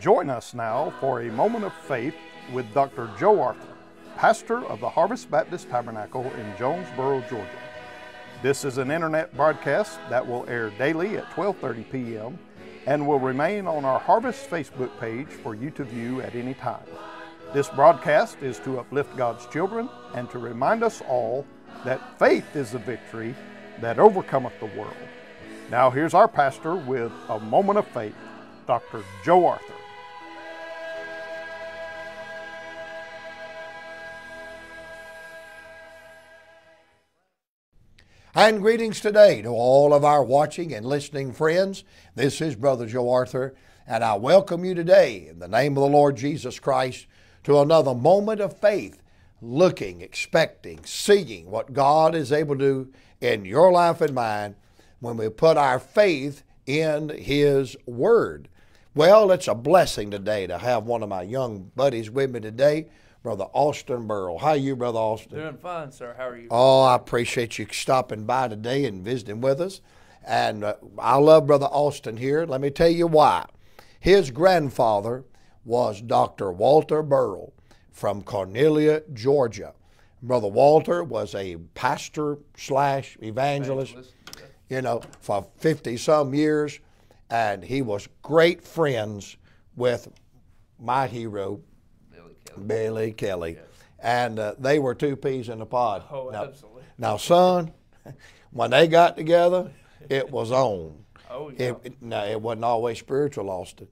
Join us now for a moment of faith with Dr. Joe Arthur, pastor of the Harvest Baptist Tabernacle in Jonesboro, Georgia. This is an internet broadcast that will air daily at 12:30 p.m. and will remain on our Harvest Facebook page for you to view at any time. This broadcast is to uplift God's children and to remind us all that faith is the victory that overcometh the world. Now here's our pastor with a moment of faith, Dr. Joe Arthur. And greetings today to all of our watching and listening friends. This is Brother Joe Arthur, and I welcome you today in the name of the Lord Jesus Christ to another moment of faith, looking, expecting, seeing what God is able to do in your life and mine when we put our faith in His Word. Well, it's a blessing today to have one of my young buddies with me today. Brother Austin Burrell. How are you, Brother Austin? Doing fine, sir. How are you? Oh, I appreciate you stopping by today and visiting with us. And uh, I love Brother Austin here. Let me tell you why. His grandfather was Dr. Walter Burrell from Cornelia, Georgia. Brother Walter was a pastor slash evangelist, Evangelist, you know, for 50 some years. And he was great friends with my hero, Kelly. Billy Kelly. And uh, they were two peas in a pod. Oh, now, absolutely. now, son, when they got together, it was on. Oh, yeah. It, it- no, it wasn't always spiritual, Austin.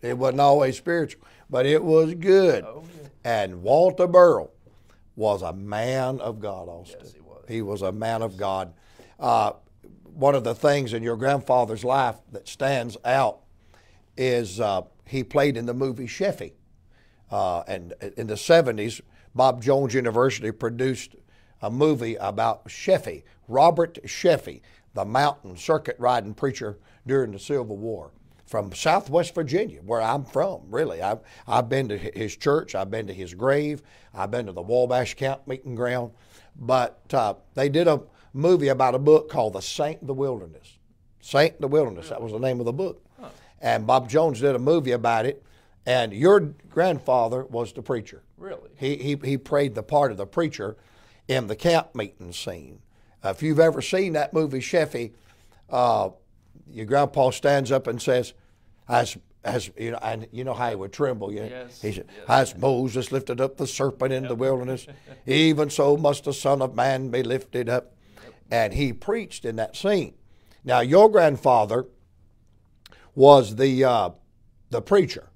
It wasn't always spiritual, but it was good. Oh, yeah. And Walter Burrell was a man of God, Austin. Yes, he was. He was a man of God. Uh, one of the things in your grandfather's life that stands out is uh, he played in the movie Sheffey. Uh, and in the 70s, Bob Jones University produced a movie about Sheffey, Robert Sheffey, the mountain circuit riding preacher during the Civil War from Southwest Virginia, where I'm from, really. I've, I've been to his church, I've been to his grave, I've been to the Wabash Camp meeting ground. But uh, they did a movie about a book called The Saint of the Wilderness. Saint of the Wilderness, that was the name of the book. And Bob Jones did a movie about it, and your grandfather was the preacher. Really? He, he, he played the part of the preacher in the camp meeting scene. Uh, if you've ever seen that movie, Sheffey, uh, your grandpa stands up and says, as, as you know, and you know how he would tremble. You Yes, He said, yes. as Moses lifted up the serpent in the wilderness, even so must the Son of Man be lifted up. And he preached in that scene. Now, your grandfather was the, uh, the preacher.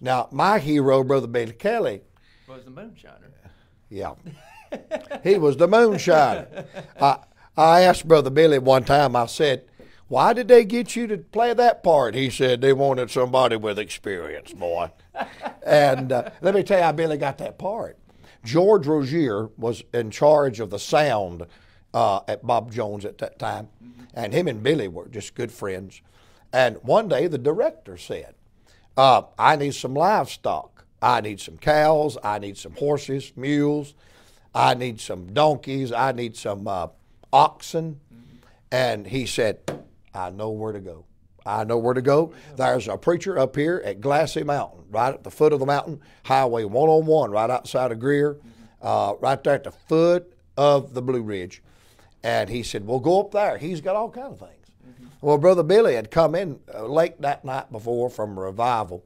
Now, my hero, Brother Billy Kelly, Was the moonshiner? yeah. he was the moonshiner. I, I asked Brother Billy one time, I said, why did they get you to play that part? He said they wanted somebody with experience, boy. and uh, let me tell you how Billy got that part. George Rozier was in charge of the sound uh, at Bob Jones at that time, and him and Billy were just good friends. And one day the director said, uh, I need some livestock. I need some cows. I need some horses, mules. I need some donkeys. I need some uh, oxen. And he said, I know where to go. I know where to go. There's a preacher up here at Glassy Mountain, right at the foot of the mountain, Highway 101, right outside of Greer, uh, right there at the foot of the Blue Ridge. And he said, Well, go up there. He's got all kind of things. Well, Brother Billy had come in uh, late that night before from revival,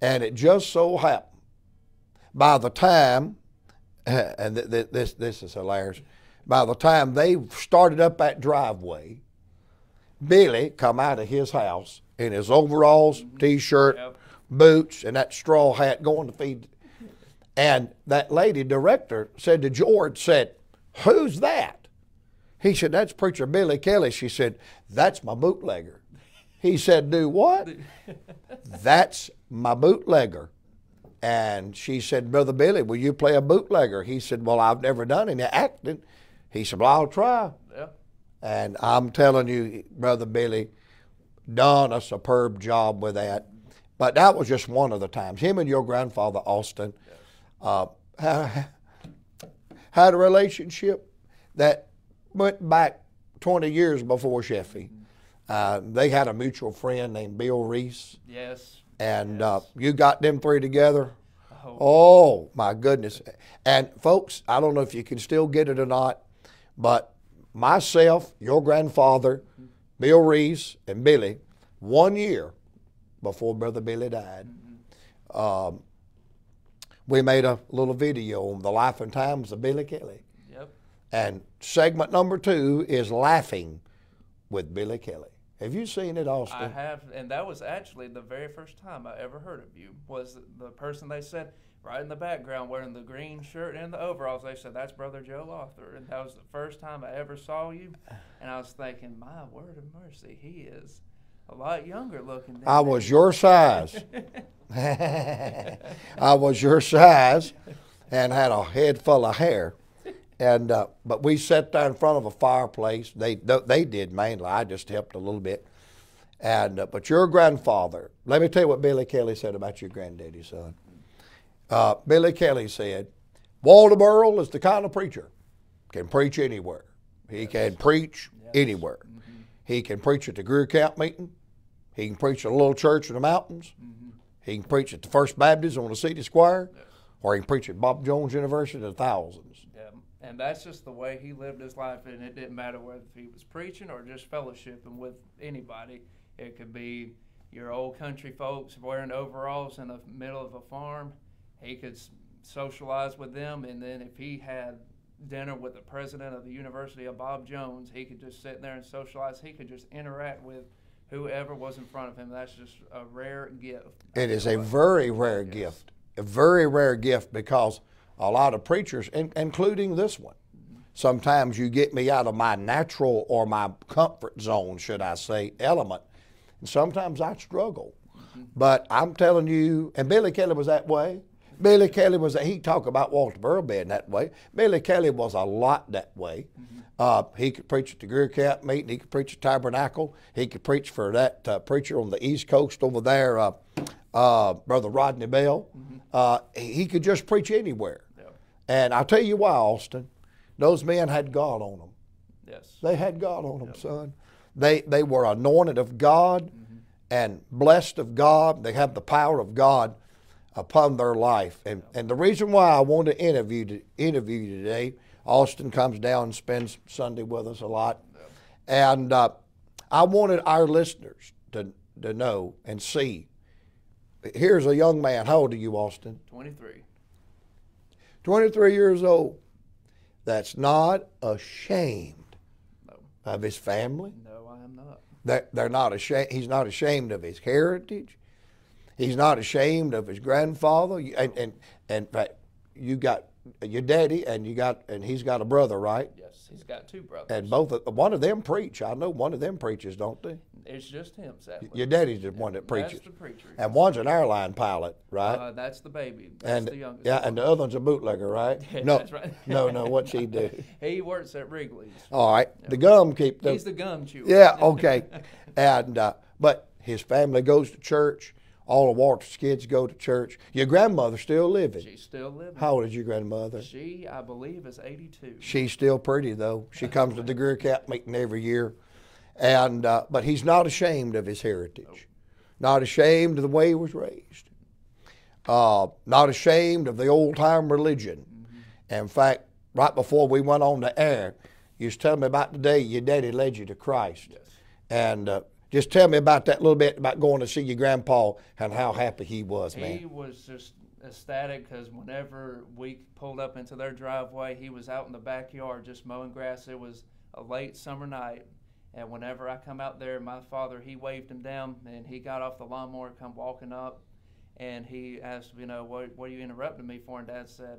and it just so happened by the time, and th- th- this this is hilarious, by the time they started up that driveway, Billy come out of his house in his overalls, t-shirt, Yep. boots, and that straw hat, going to feed. And that lady director said to George, said, "Who's that?" He said, That's Preacher Billy Kelly. She said, That's my bootlegger. He said, Do what? That's my bootlegger. And she said, Brother Billy, will you play a bootlegger? He said, Well, I've never done any acting. He said, Well, I'll try. Yeah. And I'm telling you, Brother Billy, done a superb job with that. But that was just one of the times. Him and your grandfather, Austin, uh, had, had a relationship that went back 20 years before Sheffey. Uh, they had a mutual friend named Bill Reese. Yes. And uh, you got them three together. Oh, Oh my goodness! And folks, I don't know if you can still get it or not, but myself, your grandfather, Bill Reese, and Billy, one year before Brother Billy died, um, we made a little video on the life and times of Billy Kelly. And segment number two is laughing with Billy Kelly. Have you seen it, Austin? I have, and that was actually the very first time I ever heard of you. Was the person they said right in the background wearing the green shirt and the overalls? They said that's Brother Joe Arthur, and that was the first time I ever saw you. And I was thinking, my word of mercy, he is a lot younger looking. Than I me." was your size. I was your size and had a head full of hair. And uh, but we sat there in front of a fireplace. They they did mainly. I just helped a little bit. And uh, but your grandfather. Let me tell you what Billy Kelly said about your granddaddy, son. Uh, Billy Kelly said, Walter Burrell is the kind of preacher can preach anywhere. He can preach anywhere. He can preach at the Greer Camp meeting. He can preach at a little church in the mountains. He can preach at the First Baptist on the city square, or he can preach at Bob Jones University to thousands. Yeah, and that's just the way he lived his life, and it didn't matter whether he was preaching or just fellowshipping with anybody. It could be your old country folks wearing overalls in the middle of a farm. He could socialize with them, and then if he had dinner with the president of the University of Bob Jones, he could just sit there and socialize. He could just interact with whoever was in front of him. That's just a rare gift. It is a very rare gift, a very rare gift because a lot of preachers, in, including this one, sometimes you get me out of my natural or my comfort zone, should I say, element. And sometimes I struggle. But I'm telling you, and Billy Kelly was that way. Billy Kelly was, that he talked about Walter Burrell being that way. Billy Kelly was a lot that way. Uh, he could preach at the Greer Camp meeting. He could preach at Tabernacle. He could preach for that uh, preacher on the East Coast over there, uh, uh, Brother Rodney Bell. Uh, he he could just preach anywhere. And I'll tell you why, Austin. Those men had God on them. Yes. They had God on them, son. They they were anointed of God and blessed of God. They have the power of God upon their life. And and the reason why I want to interview to, interview you today, Austin comes down and spends Sunday with us a lot, and uh, I wanted our listeners to to know and see. Here's a young man. How old are you, Austin? 23. 23 years old. That's not ashamed No. of his family. No, I am not. They're, they're not ashamed. He's not ashamed of his heritage. He's not ashamed of his grandfather. And and and in fact, you got your daddy, and you got and he's got a brother, right? Yes, he's got two brothers. And both of, one of them preach. I know one of them preaches, don't they? It's just him, sadly. Your daddy's the one that preaches, That's the preacher. and one's an airline pilot, right? Uh, that's the baby. That's and the youngest. yeah, and the other one's a bootlegger, right? Yeah, no, that's right. no, no. What's he do? he works at Wrigley's. All right, the gum keep the He's the gum chewer. Yeah, okay. and uh, but his family goes to church. All of Walter's kids go to church. Your grandmother's still living. She's still living. How old is your grandmother? She, I believe, is 82. She's still pretty though. She comes to the Greer Camp meeting every year, and uh, but he's not ashamed of his heritage, not ashamed of the way he was raised, uh, not ashamed of the old time religion. In fact, right before we went on the air, you was telling me about the day your daddy led you to Christ, and uh, just tell me about that little bit about going to see your grandpa and how happy he was, man. He was just ecstatic because whenever we pulled up into their driveway, he was out in the backyard just mowing grass. It was a late summer night, and whenever I come out there, my father he waved him down, and he got off the lawnmower, come walking up, and he asked, you know, what what are you interrupting me for? And Dad said.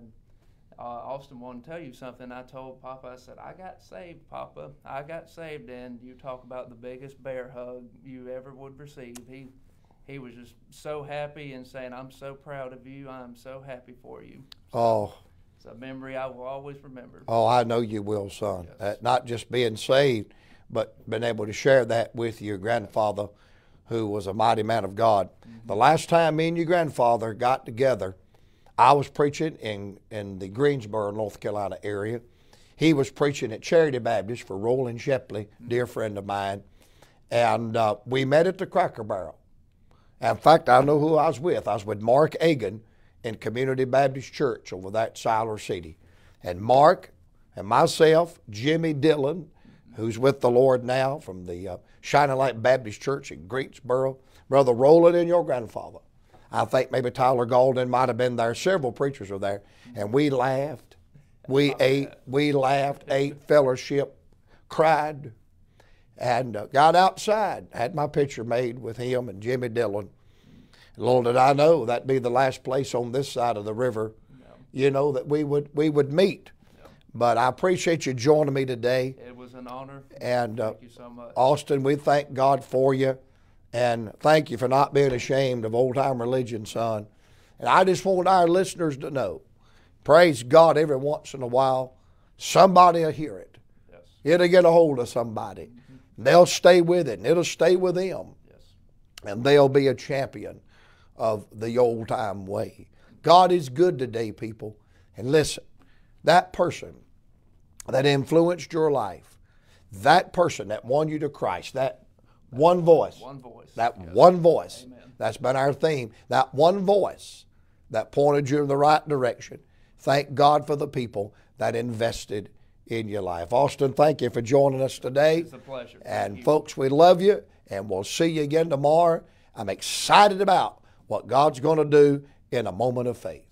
Uh, Austin wanted to tell you something. I told Papa, I said, I got saved, Papa. I got saved, and you talk about the biggest bear hug you ever would receive. He he was just so happy and saying, I'm so proud of you. I'm so happy for you. Oh, It's a memory I will always remember. Oh, I know you will, son. Yes. Uh, not just being saved, but been able to share that with your grandfather, who was a mighty man of God. The last time me and your grandfather got together, I was preaching in, in the Greensboro, North Carolina area. He was preaching at Charity Baptist for Roland Shepley, dear friend of mine. And uh, we met at the Cracker Barrel. In fact, I know who I was with. I was with Mark Agan in Community Baptist Church over that Siler City. And Mark and myself, Jimmy Dillon, who's with the Lord now from the uh, Shining Light Baptist Church in Greensboro, Brother Roland and your grandfather. I think maybe Tyler Golden might have been there. Several preachers were there. And we laughed. We ate. We laughed, ate, fellowship, cried, and uh, got outside. Had my picture made with him and Jimmy Dillon. Little did I know that'd be the last place on this side of the river, you know, that we would we would meet. But I appreciate you joining me today. It was an honor. And uh, Thank you so much. Austin, we thank God for you. And thank you for not being ashamed of old time religion, son. And I just want our listeners to know praise God every once in a while, somebody will hear it. Yes. It'll get a hold of somebody. They'll stay with it, and it'll stay with them. Yes. And they'll be a champion of the old time way. God is good today, people. And listen, that person that influenced your life, that person that won you to Christ, that one voice, One voice. that Yes. one voice, Amen. that's been our theme, that one voice that pointed you in the right direction. Thank God for the people that invested in your life. Austin, thank you for joining us today. It's a pleasure. And folks, we love you, and we'll see you again tomorrow. I'm excited about what God's going to do in a moment of faith.